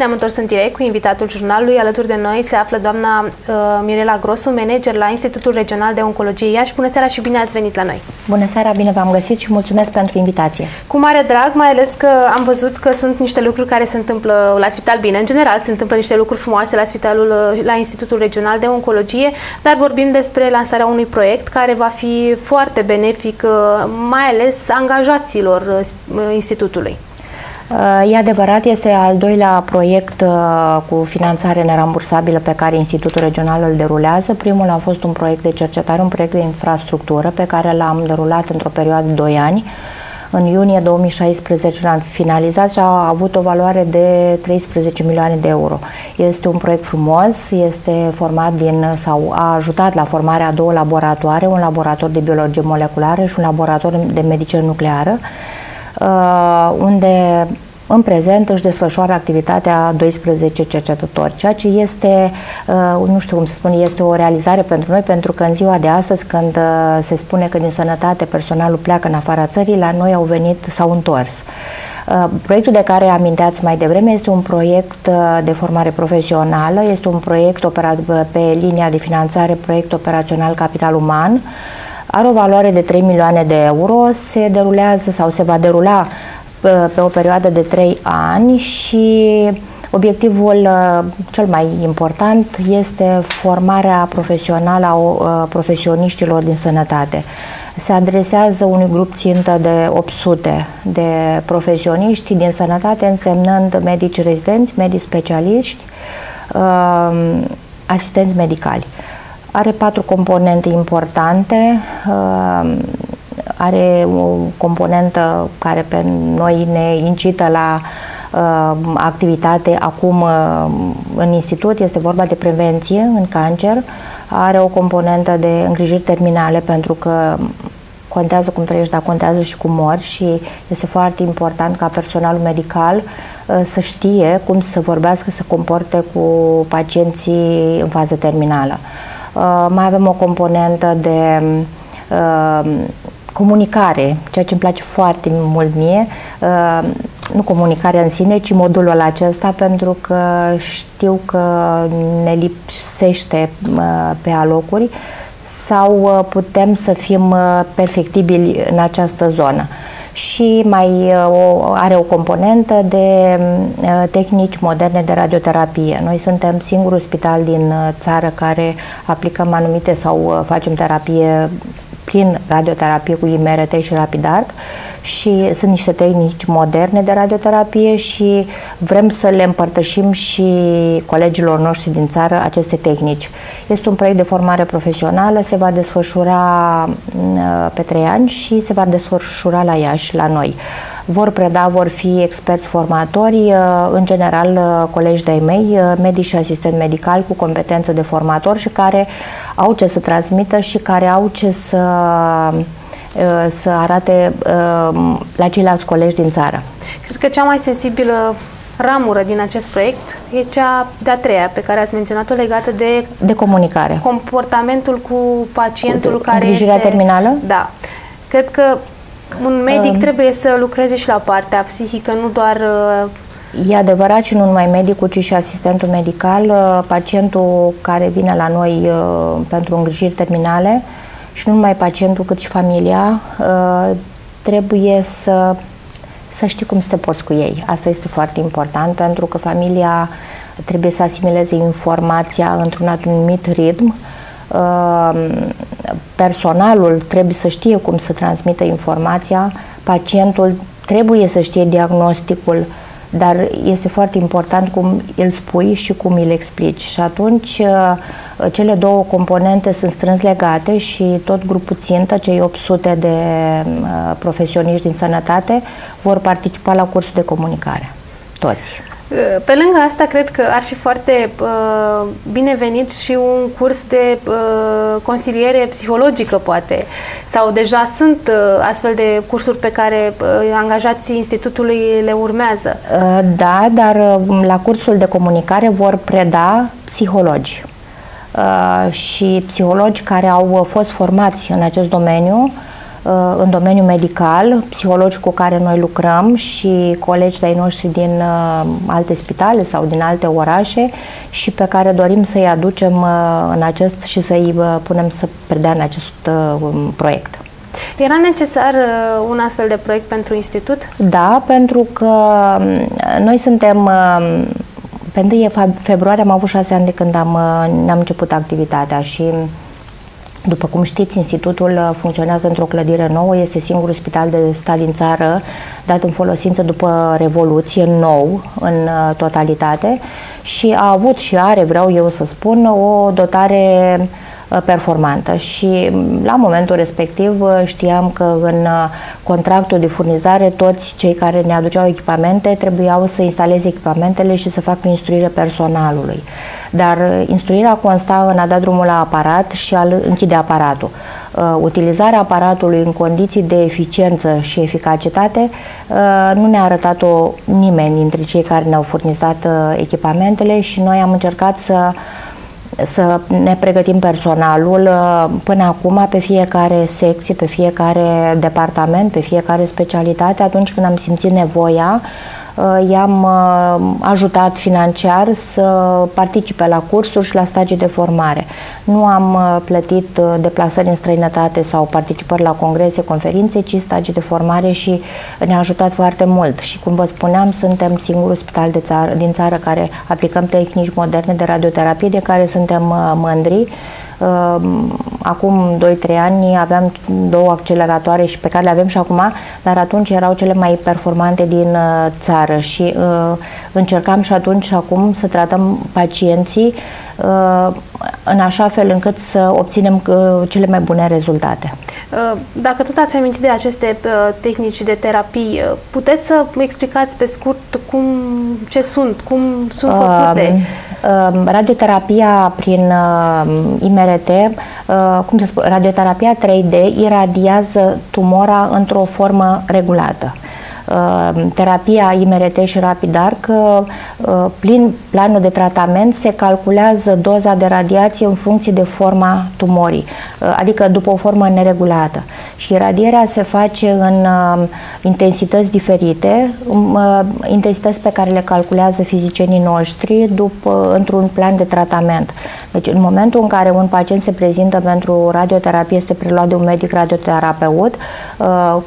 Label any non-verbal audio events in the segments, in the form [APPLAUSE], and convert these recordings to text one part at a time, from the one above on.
Ne-am întors în direct cu invitatul jurnalului. Alături de noi se află doamna uh, Mirela Grosu, manager la Institutul Regional de Oncologie Iași. Bună seara și bine ați venit la noi! Bună seara, bine v-am găsit și mulțumesc pentru invitație. Cu mare drag, mai ales că am văzut că sunt niște lucruri care se întâmplă la spital bine. În general, se întâmplă niște lucruri frumoase la spitalul, uh, la Institutul Regional de Oncologie, dar vorbim despre lansarea unui proiect care va fi foarte benefic, uh, mai ales angajaților uh, institutului. E adevărat, este al doilea proiect uh, cu finanțare nerambursabilă pe care Institutul Regional îl derulează. Primul a fost un proiect de cercetare, un proiect de infrastructură pe care l-am derulat într-o perioadă de 2 ani. În iunie 2016 l-am finalizat și a avut o valoare de 13 milioane de euro. Este un proiect frumos, este format din sau a ajutat la formarea a două laboratoare, un laborator de biologie moleculară și un laborator de medicină nucleară Uh, unde în prezent își desfășoară activitatea 12 cercetători, ceea ce este, uh, nu știu cum să spun, este o realizare pentru noi, pentru că în ziua de astăzi, când uh, se spune că din sănătate personalul pleacă în afara țării, la noi au venit, s-au întors. Proiectul de care aminteați mai devreme este un proiect de formare profesională, este un proiect pe linia de finanțare, proiect operațional capital uman, are o valoare de 3 milioane de euro, se derulează sau se va derula pe o perioadă de 3 ani și obiectivul uh, cel mai important este formarea profesională a uh, profesioniștilor din sănătate. Se adresează unui grup țintă de 800 de profesioniști din sănătate, însemnând medici rezidenți, medici specialiști, uh, asistenți medicali. Are patru componente importante. Uh, are o componentă care pe noi ne incită la uh, activitate acum uh, în institut. Este vorba de prevenție în cancer. Are o componentă de îngrijiri terminale pentru că contează cum trăiești, dar contează și cum mori și este foarte important ca personalul medical să știe cum să vorbească, să comporte cu pacienții în fază terminală. Uh, mai avem o componentă de uh, comunicare, ceea ce îmi place foarte mult mie, uh, nu comunicarea în sine, ci modulul acesta, pentru că știu că ne lipsește pe alocuri sau putem să fim perfectibili în această zonă și mai uh, are o componentă de uh, tehnici moderne de radioterapie. Noi suntem singurul spital din uh, țară care aplicăm anumite sau facem terapie prin radioterapie cu IMRT și RapidArc și sunt niște tehnici moderne de radioterapie și vrem să le împărtășim și colegilor noștri din țară aceste tehnici. Este un proiect de formare profesională, se va desfășura mm, pe trei ani și se va desfășura la Iași, la noi. Vor preda, vor fi experți formatori, uh, în general uh, colegi de-ai mei, uh, medici și asistent medical cu competență de formator și care au ce să transmită și care au ce să să arate la ceilalți colegi din țară. Cred că cea mai sensibilă ramură din acest proiect e cea de-a treia pe care ați menționat-o legată de... De comunicare. Comportamentul cu pacientul de, care este... terminală? Da. Cred că un medic um, trebuie să lucreze și la partea psihică, nu doar uh, E adevărat și nu numai medicul, ci și asistentul medical, uh, pacientul care vine la noi uh, pentru îngrijiri terminale și nu numai pacientul, cât și familia, trebuie să, să știi cum să te poți cu ei. Asta este foarte important pentru că familia trebuie să asimileze informația într-un anumit ritm personalul trebuie să știe cum să transmită informația, pacientul trebuie să știe diagnosticul, dar este foarte important cum îl spui și cum îl explici. Și atunci uh, cele două componente sunt strâns legate și tot grupul țintă, cei 800 de uh, profesioniști din sănătate, vor participa la cursul de comunicare. Toți. Pe lângă asta, cred că ar fi foarte uh, binevenit și un curs de uh, consiliere psihologică, poate. Sau deja sunt uh, astfel de cursuri pe care uh, angajații institutului le urmează. Uh, da, dar uh, la cursul de comunicare vor preda psihologi. Uh, și psihologi care au fost formați în acest domeniu în domeniul medical, psihologi cu care noi lucrăm și colegi de-ai noștri din alte spitale sau din alte orașe și pe care dorim să-i aducem în acest și să-i punem să predea în acest proiect. Era necesar uh, un astfel de proiect pentru institut? Da, pentru că um, noi suntem um, pe 1 februarie am avut șase ani de când am, uh, ne-am început activitatea și după cum știți, institutul uh, funcționează într-o clădire nouă, este singurul spital de stat din țară dat în folosință după Revoluție, nou în totalitate. Și a avut și are, vreau eu să spun, o dotare Uh, performantă și mm, la momentul respectiv uh, știam că în uh, contractul de furnizare toți cei care ne aduceau echipamente trebuiau să instaleze echipamentele și să facă instruire personalului. Dar instruirea consta în a da drumul la aparat și a închide aparatul. Utilizarea aparatului în condiții de eficiență și eficacitate nu ne-a arătat-o nimeni dintre cei care ne-au furnizat echipamentele și noi am încercat să să ne pregătim personalul uh, până acum pe fiecare secție, pe fiecare departament, pe fiecare specialitate, atunci când am simțit nevoia Uh, i-am uh, ajutat financiar să participe la cursuri și la stagii de formare. Nu am uh, plătit deplasări în străinătate sau participări la congrese, conferințe, ci stagii de formare și ne-a ajutat foarte mult. Și cum vă spuneam, suntem singurul spital de țară, din țară care aplicăm tehnici moderne de radioterapie, de care suntem mândri. Ehm, acum 2-3 ani aveam două acceleratoare și pe care le avem și acum, dar atunci erau cele mai performante din uh, țară și uh, încercam și atunci și acum să tratăm pacienții uh, în așa fel încât să obținem cele mai bune rezultate. Dacă tot ați amintit de aceste tehnici de terapii, puteți să explicați pe scurt cum, ce sunt, cum sunt făcute? Uh, radioterapia prin uh, IMRT, uh, cum se spune, radioterapia 3D iradiază tumora într-o formă regulată. Uh, terapia IMRT și RapidArc, uh, prin planul de tratament se calculează doza de radiație în funcție de forma tumorii, uh, adică după o formă neregulată. Și radierea se face în intensități diferite, um, intensități pe care le calculează fizicienii noștri după, într-un plan de tratament. Deci în momentul în care un pacient se prezintă pentru radioterapie, este preluat de un medic radioterapeut,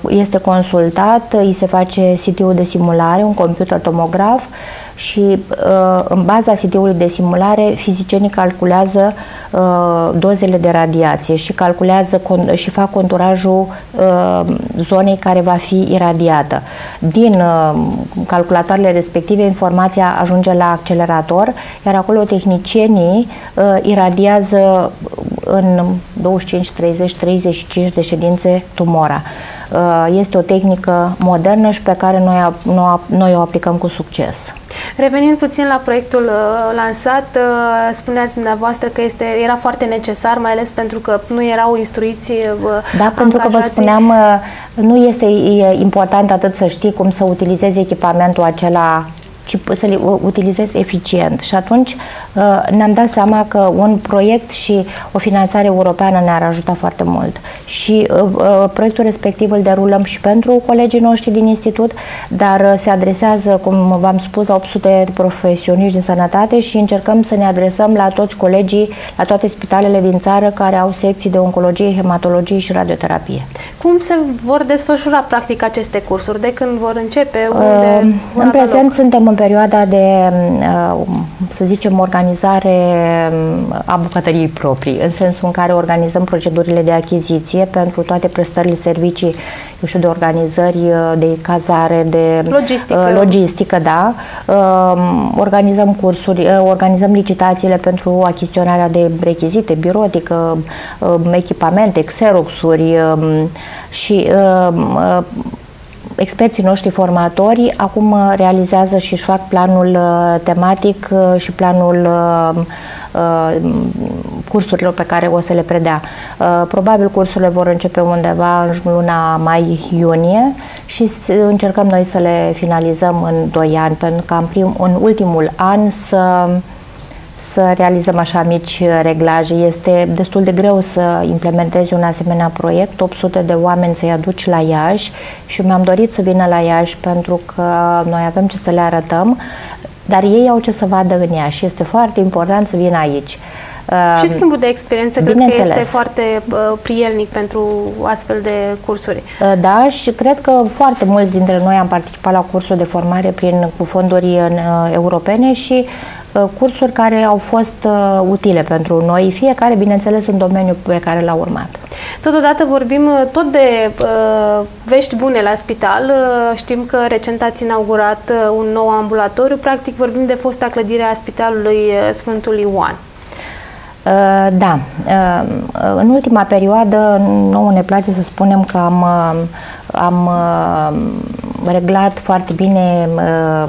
este consultat, îi se face face CT-ul de simulare, un computer tomograf și uh, în baza CT-ului de simulare fizicienii calculează uh, dozele de radiație și calculează și fac conturajul uh, zonei care va fi iradiată. Din calculatoarele respective informația ajunge la accelerator, iar acolo tehnicienii iradiază în 25, 30, 35 de ședințe tumora. Este o tehnică modernă și pe care noi, noi o aplicăm cu succes. Revenind puțin la proiectul uh, lansat, uh, spuneați dumneavoastră că este, era foarte necesar, mai ales pentru că nu erau instruiți uh, Da, pentru că vă spuneam, nu este important atât să știi cum să utilizezi echipamentul acela ci să le utilizezi eficient. Și atunci uh, ne-am dat seama că un proiect și o finanțare europeană ne-ar ajuta foarte mult. Și uh, uh, proiectul respectiv îl derulăm și pentru colegii noștri din institut, dar se adresează, cum v-am spus, la 800 de profesioniști din sănătate și încercăm să ne adresăm la toți colegii, la toate spitalele din țară care au secții de oncologie, hematologie și radioterapie. Cum se vor desfășura practic aceste cursuri? De când vor începe? Unde uh, în prezent loc? suntem în perioada de, uh, să zicem, organizare um, a bucătăriei proprii, în sensul în care organizăm procedurile de achiziție pentru toate prestările servicii, eu știu, de organizări, uh, de cazare, de logistică, uh, logistică da. Um, organizăm cursuri, organizăm licitațiile pentru achiziționarea de rechizite, birotică, um, echipamente, xeroxuri și experții noștri formatori acum uh, realizează și își fac planul uh, tematic uh, și planul cursurilor pe care o să le predea. Probabil cursurile vor începe undeva în luna mai-iunie și încercăm noi să le finalizăm în 2 ani, pentru că în, prim, în ultimul an să să realizăm așa mici reglaje. Este destul de greu să implementezi un asemenea proiect, 800 de oameni să-i aduci la Iași și mi-am dorit să vină la Iași pentru că noi avem ce să le arătăm, dar ei au ce să vadă în Iași. Este foarte important să vină aici. Și schimbul de experiență cred că este foarte uh, prielnic pentru astfel de cursuri. Uh, da, și cred că foarte mulți dintre noi am participat la cursuri de formare prin, cu fonduri uh, europene și cursuri care au fost utile pentru noi, fiecare, bineînțeles, în domeniul pe care l-a urmat. Totodată vorbim tot de uh, vești bune la spital. Uh, știm că recent ați inaugurat uh, un nou ambulatoriu. Practic vorbim de fosta clădire a Spitalului Sfântul Ioan. Uh, da, uh, în ultima perioadă nouă ne place să spunem că am, uh, am reglat foarte bine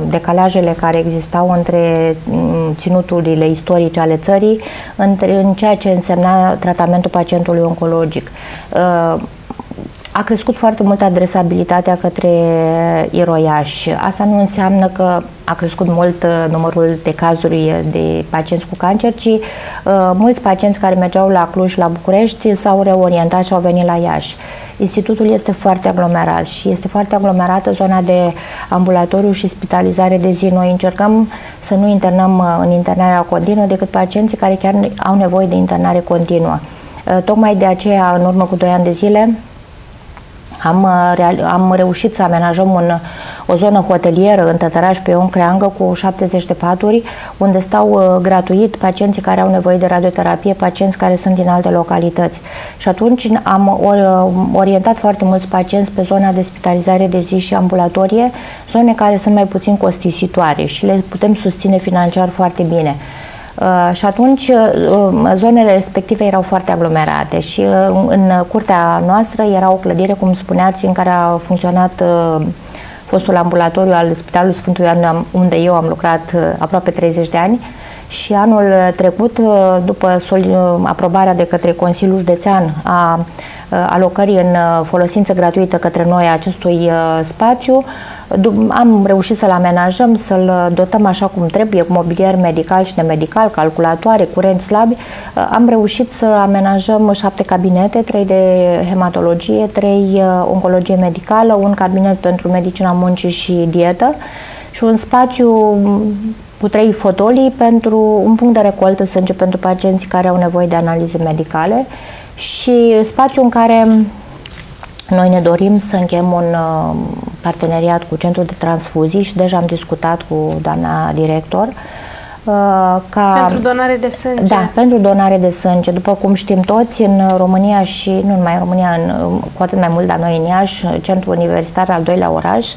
decalajele care existau între mm, ținuturile istorice ale țării între, în ceea ce însemna tratamentul pacientului oncologic a crescut foarte mult adresabilitatea către iroiași. Asta nu înseamnă că a crescut mult uh, numărul de cazuri de pacienți cu cancer, ci uh, mulți pacienți care mergeau la Cluj, la București, s-au reorientat și au venit la Iași. Institutul este foarte aglomerat și este foarte aglomerată zona de ambulatoriu și spitalizare de zi. Noi încercăm să nu internăm uh, în internarea continuă decât pacienții care chiar au nevoie de internare continuă. Uh, tocmai de aceea, în urmă cu 2 ani de zile, am, uh, am reușit să amenajăm un, o zonă hotelieră în Tătăraș pe Ion Creangă cu 70 de paturi, unde stau uh, gratuit pacienții care au nevoie de radioterapie, pacienți care sunt din alte localități. Și atunci am or, uh, orientat foarte mulți pacienți pe zona de spitalizare de zi și ambulatorie, zone care sunt mai puțin costisitoare și le putem susține financiar foarte bine. Uh, și atunci uh, zonele respective erau foarte aglomerate și uh, în curtea noastră era o clădire, cum spuneați, în care a funcționat fostul ambulatoriu al Spitalului Sfântul Ioan, unde eu am lucrat aproape 30 de ani și anul trecut, după aprobarea de către Consiliul Județean a alocării în folosință gratuită către noi acestui spațiu, am reușit să-l amenajăm, să-l dotăm așa cum trebuie, cu mobilier medical și nemedical, calculatoare, curent slabi. Am reușit să amenajăm șapte cabinete, trei de hematologie, trei uh, oncologie medicală, un cabinet pentru medicina muncii și dietă și un spațiu cu trei fotolii pentru un punct de recoltă sânge pentru pacienții care au nevoie de analize medicale și spațiu în care noi ne dorim să încheiem un uh, parteneriat cu Centrul de Transfuzii și deja am discutat cu doamna director. uh, ca, pentru donare de sânge. Da, pentru donare de sânge. După cum știm toți, în România și nu numai în România, în, cu atât mai mult la noi în Iași, centrul universitar al doilea oraș,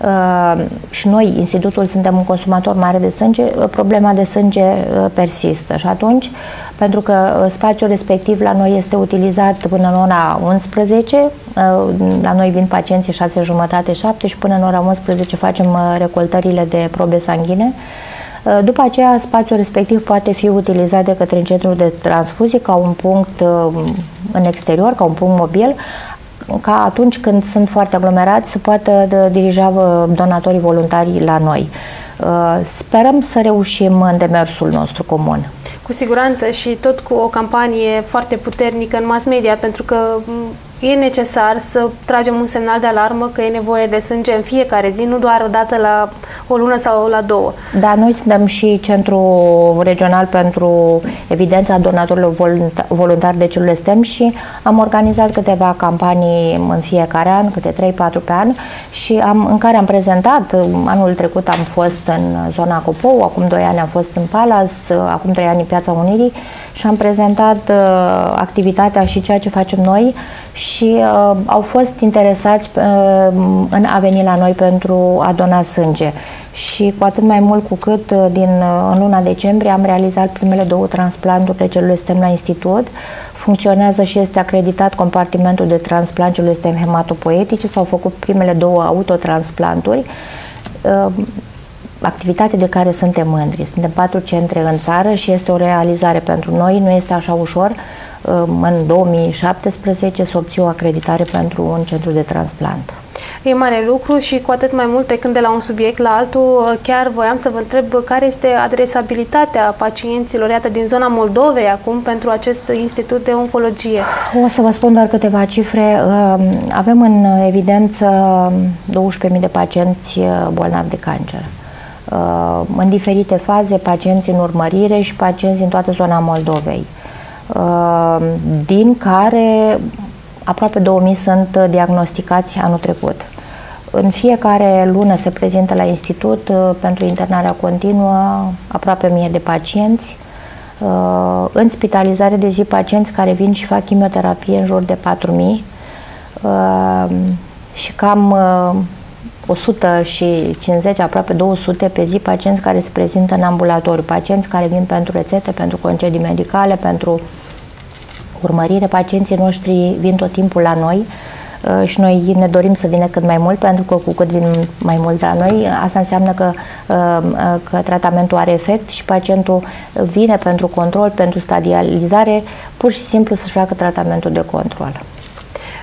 uh, și noi, institutul, suntem un consumator mare de sânge, uh, problema de sânge uh, persistă. Și atunci, pentru că uh, spațiul respectiv la noi este utilizat până în ora 11, uh, la noi vin pacienții 6 jumătate, 7 și până în ora 11 facem uh, recoltările de probe sanguine, după aceea, spațiul respectiv poate fi utilizat de către centrul de transfuzie ca un punct în exterior, ca un punct mobil, ca atunci când sunt foarte aglomerați să poată dirija donatorii voluntari la noi. Sperăm să reușim în demersul nostru comun. Cu siguranță și tot cu o campanie foarte puternică în mass media, pentru că e necesar să tragem un semnal de alarmă că e nevoie de sânge în fiecare zi, nu doar o dată la o lună sau la două. Da, noi suntem și Centrul Regional pentru Evidența Donatorilor Voluntari de Celule STEM și am organizat câteva campanii în fiecare an, câte 3-4 pe an și am, în care am prezentat, anul trecut am fost în zona Copou, acum 2 ani am fost în Palas, acum 3 ani în Piața Unirii și am prezentat uh, activitatea și ceea ce facem noi și uh, au fost interesați uh, în a veni la noi pentru a dona sânge. Și cu atât mai mult cu cât uh, din, uh, în luna decembrie am realizat primele două transplanturi de celule stem la institut. Funcționează și este acreditat compartimentul de transplant celule stem hematopoetice. S-au făcut primele două autotransplanturi. Uh, activitate de care suntem mândri. Suntem patru centre în țară și este o realizare pentru noi. Nu este așa ușor în 2017 să obții o acreditare pentru un centru de transplant. E mare lucru și cu atât mai mult trecând de la un subiect la altul, chiar voiam să vă întreb care este adresabilitatea pacienților, iată, din zona Moldovei acum pentru acest institut de oncologie. O să vă spun doar câteva cifre. Avem în evidență 12.000 de pacienți bolnavi de cancer în diferite faze, pacienți în urmărire și pacienți din toată zona Moldovei, din care aproape 2000 sunt diagnosticați anul trecut. În fiecare lună se prezintă la institut uh, pentru internarea continuă aproape 1000 de pacienți. Uh, în spitalizare de zi pacienți care vin și fac chimioterapie în jur de 4000 uh, și cam 150, aproape 200 pe zi pacienți care se prezintă în ambulatoriu, pacienți care vin pentru rețete, pentru concedii medicale, pentru urmărire. Pacienții noștri vin tot timpul la noi uh, și noi ne dorim să vină cât mai mult, pentru că cu cât vin mai mult la noi, asta înseamnă că, uh, uh, că tratamentul are efect și pacientul vine pentru control, pentru stadializare, pur și simplu să-și facă tratamentul de control.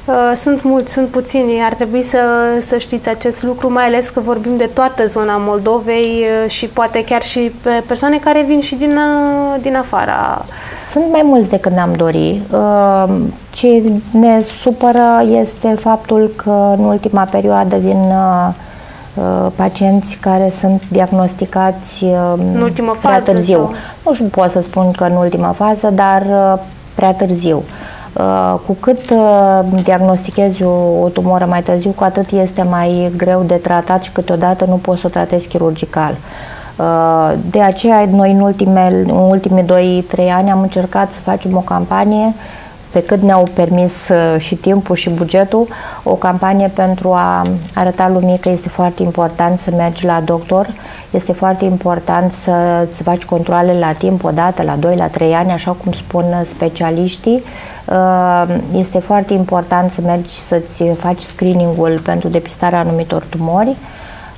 Uh, sunt mulți, sunt puțini, ar trebui să, să știți acest lucru, mai ales că vorbim de toată zona Moldovei uh, și poate chiar și pe persoane care vin și din, uh, din afara. Sunt mai mulți decât ne-am dori. Ce ne supără este faptul că în ultima perioadă vin pacienți care sunt diagnosticați în ultima prea fază târziu. Sau? Nu știu, pot să spun că în ultima fază, dar prea târziu. Uh, cu cât uh, diagnostichezi o, o tumoră mai târziu, cu atât este mai greu de tratat și câteodată nu poți să o tratezi chirurgical. Uh, de aceea, noi în, ultimele, în ultimii 2-3 ani am încercat să facem o campanie pe cât ne-au permis uh, și timpul și bugetul, o campanie pentru a arăta lumii că este foarte important să mergi la doctor, este foarte important să îți faci controle la timp, o dată, la 2, la 3 ani, așa cum spun specialiștii. Uh, este foarte important să mergi să-ți faci screening-ul pentru depistarea anumitor tumori.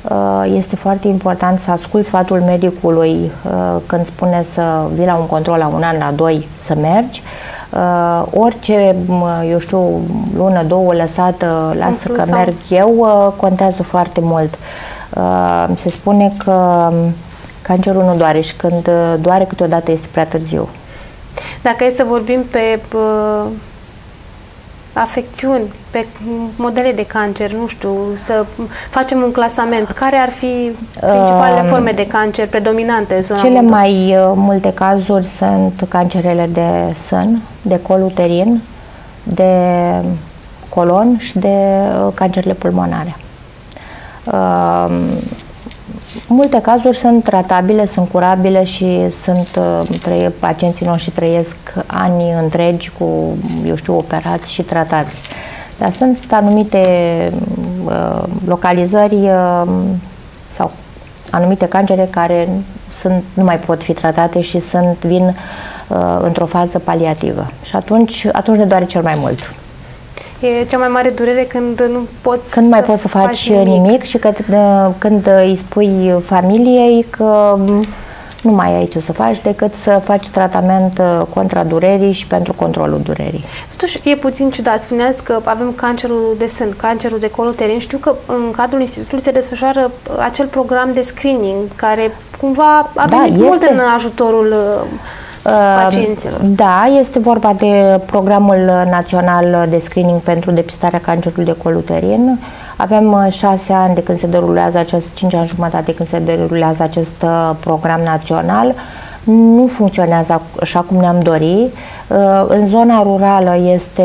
Uh, este foarte important să asculți sfatul medicului când spune să vii la un control la un an, la doi, să mergi. Uh, orice, eu știu, lună, două lăsată, lasă că sau... merg eu, uh, contează foarte mult. Uh, se spune că cancerul nu doare și când doare câteodată este prea târziu. Dacă e să vorbim pe uh, afecțiuni, pe modele de cancer, nu știu, să facem un clasament. Care ar fi principalele uh, forme de cancer predominante în zona Cele unde? mai uh, multe cazuri sunt cancerele de sân, de col uterin, de colon și de uh, cancerele pulmonare. Uh, multe cazuri sunt tratabile, sunt curabile și sunt uh, trăie, pacienții noștri trăiesc ani întregi cu, eu știu, operați și tratați. Dar sunt anumite uh, localizări uh, sau anumite cancere care sunt, nu mai pot fi tratate și sunt, vin uh, într-o fază paliativă. Și atunci, atunci ne doare cel mai mult. E cea mai mare durere când nu poți Când mai poți să faci, faci nimic. nimic și că, când îi spui familiei că nu mai ai ce să faci decât să faci tratament uh, contra durerii și pentru controlul durerii. Totuși, e puțin ciudat. Spuneați că avem cancerul de sân, cancerul de coloterin. Știu că în cadrul institutului se desfășoară uh, acel program de screening care cumva a da, venit mult în ajutorul uh, pacienților. Da, este vorba de programul național de screening pentru depistarea cancerului de col uterin. Avem uh, șase ani de când se derulează acest, cinci ani jumătate de când se derulează acest uh, program național nu funcționează așa cum ne-am dori. Uh, în zona rurală este,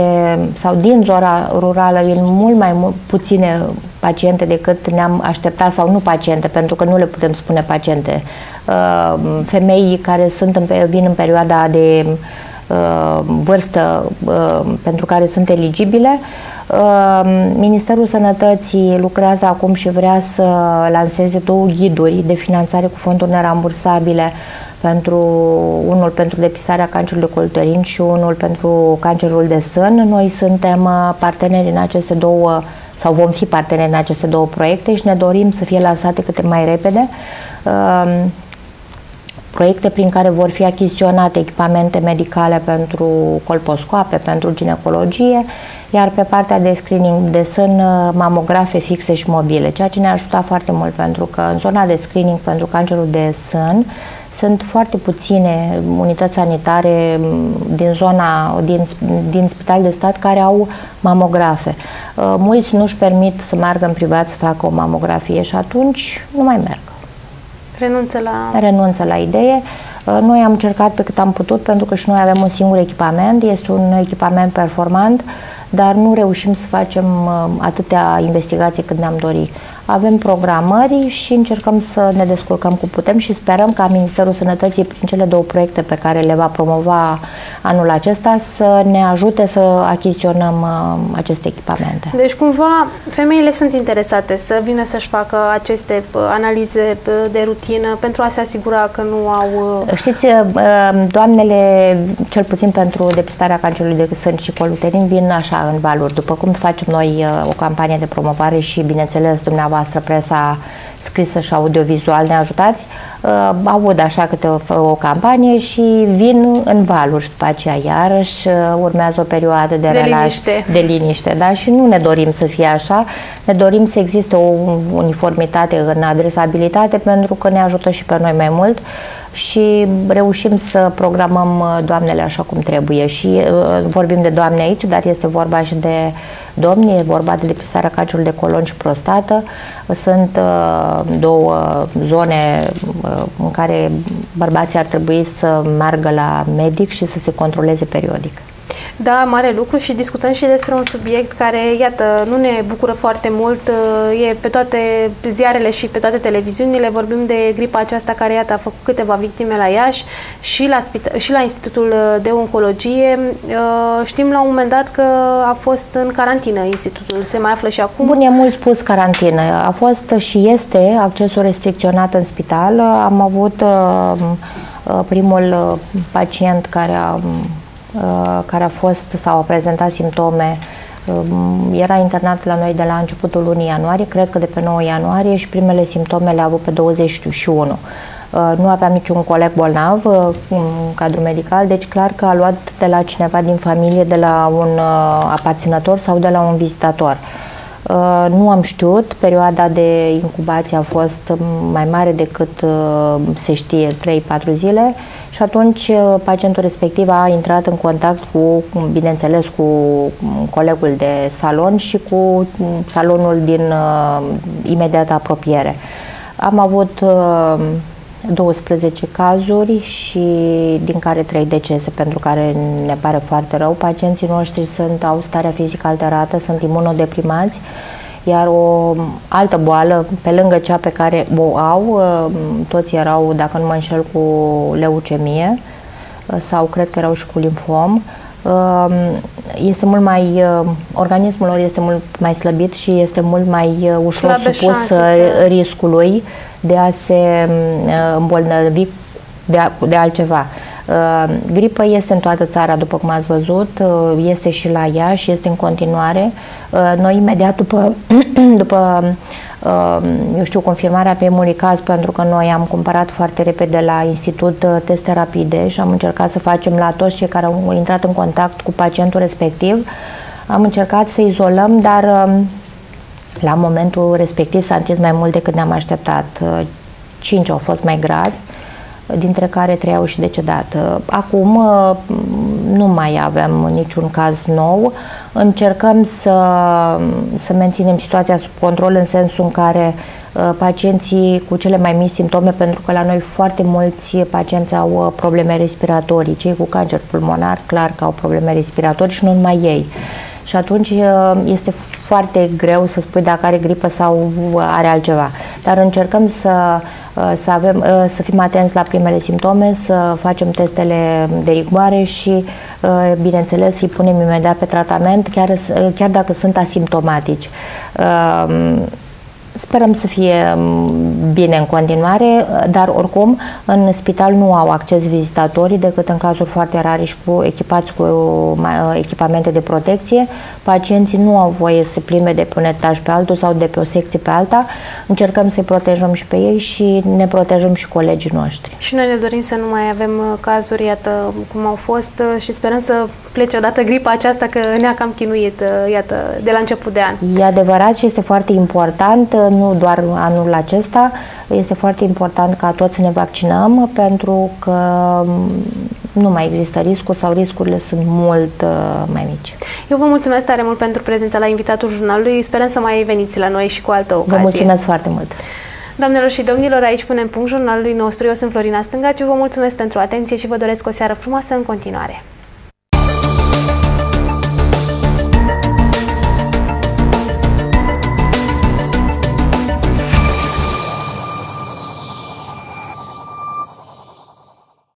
sau din zona rurală, vin mult mai mult, puține paciente decât ne-am așteptat, sau nu paciente, pentru că nu le putem spune paciente. Uh, femei care sunt în, vin în perioada de uh, vârstă pentru care sunt eligibile. Ministerul Sănătății lucrează acum și vrea să lanseze două ghiduri de finanțare cu fonduri nerambursabile pentru unul pentru depistarea cancerului de colterin și unul pentru cancerul de sân. Noi suntem uh, parteneri în aceste două sau vom fi parteneri în aceste două proiecte și ne dorim să fie lansate cât mai repede. Um, proiecte prin care vor fi achiziționate echipamente medicale pentru colposcoape, pentru ginecologie, iar pe partea de screening de sân, mamografe fixe și mobile, ceea ce ne-a ajutat foarte mult pentru că în zona de screening pentru cancerul de sân sunt foarte puține unități sanitare din zona, din, din spital de stat care au mamografe. Uh, mulți nu-și permit să meargă în privat să facă o mamografie și atunci nu mai merg. Renunță la... Renunță la idee. Uh, noi am încercat pe cât am putut pentru că și noi avem un singur echipament, este un echipament performant, dar nu reușim să facem uh, atâtea investigații cât ne-am dorit avem programări și încercăm să ne descurcăm cu putem și sperăm ca Ministerul Sănătății, prin cele două proiecte pe care le va promova anul acesta, să ne ajute să achiziționăm uh, aceste echipamente. Deci, cumva, femeile sunt interesate să vină să-și facă aceste uh, analize uh, de rutină pentru a se asigura că nu au... Știți, doamnele, cel puțin pentru depistarea cancerului de sân și coluterin, vin așa în valuri, după cum facem noi o campanie de promovare și, bineînțeles, dumneavoastră dumneavoastră, presa scrisă și audiovizual, ne ajutați, uh, aud așa câte o, o campanie și vin în valuri și după aceea iarăși uh, urmează o perioadă de, de liniște. de liniște. Da? Și nu ne dorim să fie așa, ne dorim să existe o uniformitate în adresabilitate pentru că ne ajută și pe noi mai mult și reușim să programăm uh, doamnele așa cum trebuie. Și uh, vorbim de doamne aici, dar este vorba și de domni, e vorba de depistarea cancerului de colon și prostată. Sunt uh, două zone în care bărbații ar trebui să meargă la medic și să se controleze periodic. Da, mare lucru și discutăm și despre un subiect care, iată, nu ne bucură foarte mult, e pe toate ziarele și pe toate televiziunile, vorbim de gripa aceasta care, iată, a făcut câteva victime la Iași și la, și la Institutul de Oncologie. Știm la un moment dat că a fost în carantină institutul, se mai află și acum. Bun, e mult spus carantină. A fost și este accesul restricționat în spital. Am avut primul pacient care a Uh, care a fost sau a prezentat simptome um, era internat la noi de la începutul lunii ianuarie, cred că de pe 9 ianuarie și primele simptome le-a avut pe 21. Uh, nu aveam niciun coleg bolnav uh, în cadrul medical, deci clar că a luat de la cineva din familie, de la un aparținător sau de la un vizitator. Uh, nu am știut, perioada de incubație a fost mai mare decât uh, se știe, 3-4 zile și atunci uh, pacientul respectiv a intrat în contact cu, bineînțeles, cu colegul de salon și cu salonul din imediată apropiere. Am avut 12 cazuri și din care 3 decese, pentru care ne pare foarte rău. Pacienții noștri sunt, au starea fizică alterată, sunt imunodeprimați, iar o altă boală, pe lângă cea pe care o au, uh, toți erau, dacă nu mă înșel, cu leucemie uh, sau cred că erau și cu limfom, uh, este mult mai, organismul lor este mult mai slăbit și este mult mai ușor Slabe supus riscului de a se uh, îmbolnăvi de, de altceva. Uh, gripa este în toată țara, după cum ați văzut, uh, este și la ea și este în continuare. Noi imediat după, [CLEARS THROAT] după eu știu, confirmarea primului caz, pentru că noi am cumpărat foarte repede la institut teste rapide și am încercat să facem la toți cei care au intrat în contact cu pacientul respectiv, am încercat să izolăm, dar la momentul respectiv s-a întins mai mult decât ne-am așteptat. Cinci au fost mai gravi, dintre care trei au și decedat. Acum nu mai avem niciun caz nou. Încercăm să, să menținem situația sub control în sensul în care uh, pacienții cu cele mai mici simptome, pentru că la noi foarte mulți pacienți au uh, probleme respiratorii, cei cu cancer pulmonar, clar că au probleme respiratorii și nu numai ei și atunci uh, este foarte greu să spui dacă are gripă sau are altceva. Dar încercăm să, uh, să, avem, uh, să fim atenți la primele simptome, să facem testele de rigoare și, bineînțeles, îi punem imediat pe tratament, chiar, chiar dacă sunt asimptomatici Sperăm să fie bine în continuare, dar oricum în spital nu au acces vizitatorii decât în cazuri foarte rare și cu echipați cu echipamente de protecție. Pacienții nu au voie să plimbe de pe un etaj pe altul sau de pe o secție pe alta. Încercăm să-i protejăm și pe ei și ne protejăm și colegii noștri. Și noi ne dorim să nu mai avem uh, cazuri, iată, cum au fost uh, și sperăm să plece odată gripa aceasta că ne-a cam chinuit, uh, iată, de la început de an. E adevărat și este foarte important, nu doar anul acesta, este foarte important ca toți să ne vaccinăm pentru că mm, nu mai există riscuri sau riscurile sunt mult uh, mai mici. Eu vă mulțumesc tare mult pentru prezența la invitatul jurnalului. Sperăm să mai veniți la noi și cu altă ocazie. Vă mulțumesc foarte mult! Doamnelor și domnilor, aici punem punct jurnalului nostru. Eu sunt Florina Stângaciu, vă mulțumesc pentru atenție și vă doresc o seară frumoasă în continuare.